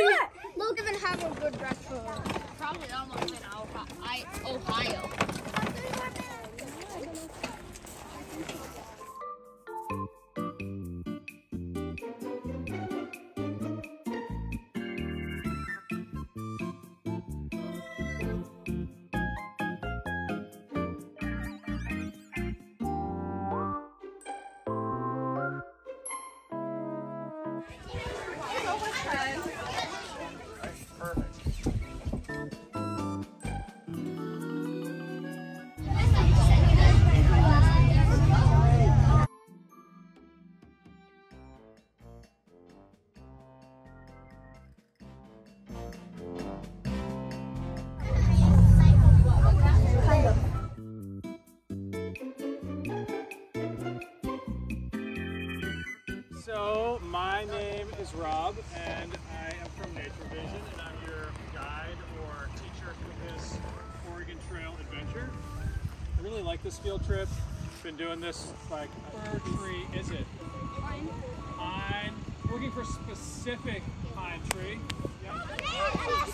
it. Look, even have a good dress for Probably almost in Ohio. I, is Rob, and I am from Nature Vision, and I'm your guide or teacher for this Oregon Trail adventure. I really like this field trip. Been doing this like a tree is it? Pine. Pine. Looking for specific pine tree. Yep.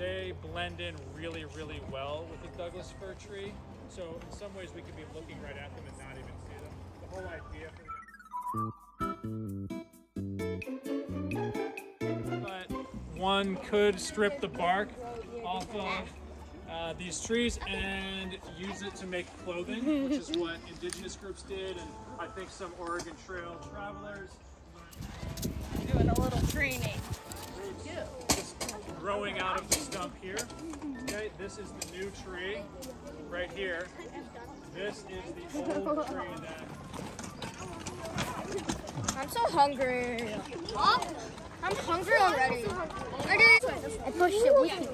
they blend in really, really well with the Douglas fir tree. So in some ways we could be looking right at them and not even see them. The whole idea for but one could strip the bark off of uh, these trees and use it to make clothing, which is what indigenous groups did, and I think some Oregon Trail travelers. Doing a little training. Growing out of the stump here. Okay, this is the new tree right here. This is the old tree that I'm so hungry. I'm hungry already. I pushed it with you.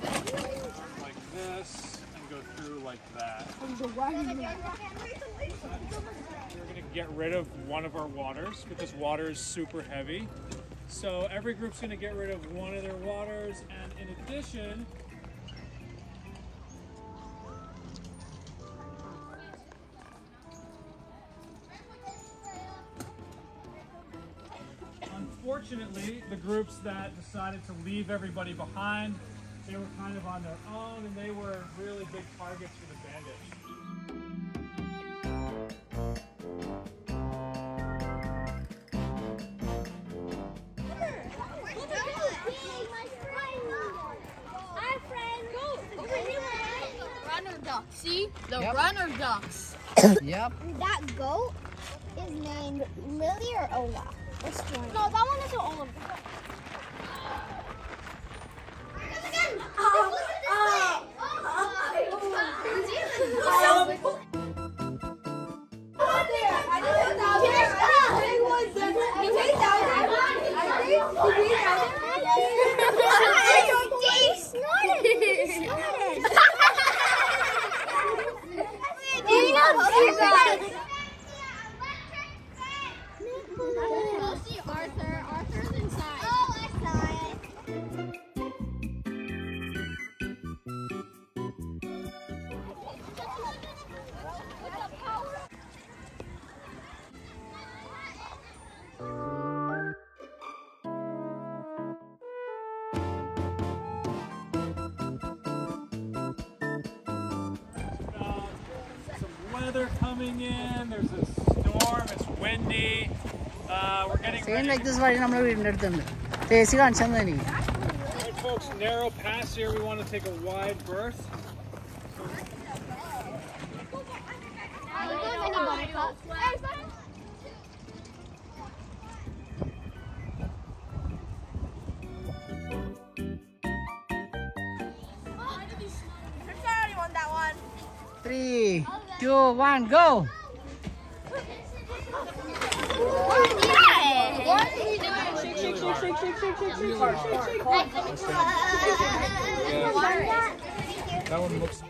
like this and go through like that. We're gonna get rid of one of our waters because water is super heavy. So every group's gonna get rid of one of their waters, and in addition, unfortunately, the groups that decided to leave everybody behind, they were kind of on their own, and they were really big targets for the bandits. See? The Yep. runner ducks. Yep. That goat is named Lily or Ola. Which one? No, that one isn't all of Go weather coming in. There's a storm. It's windy. Uh, we're getting like this, not I internet them? They see on something. Folks, narrow pass here. We want to take a wide berth. Three two, one, go. That one looks.